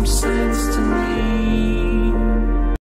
makes some sorry.